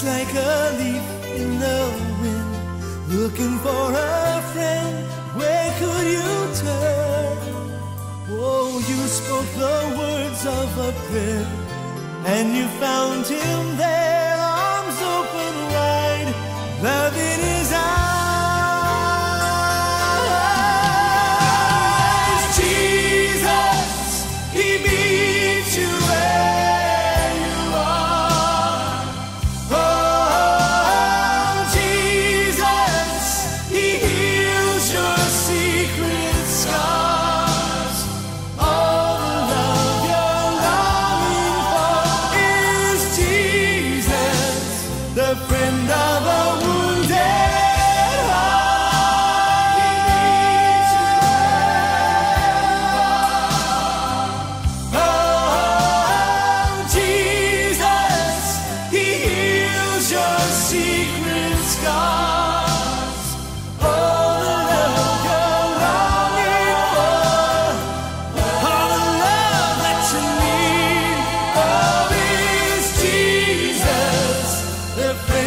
Once like a leaf in the wind, looking for a friend, where could you turn? Oh, you spoke the words of a prayer, and you found him there.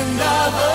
another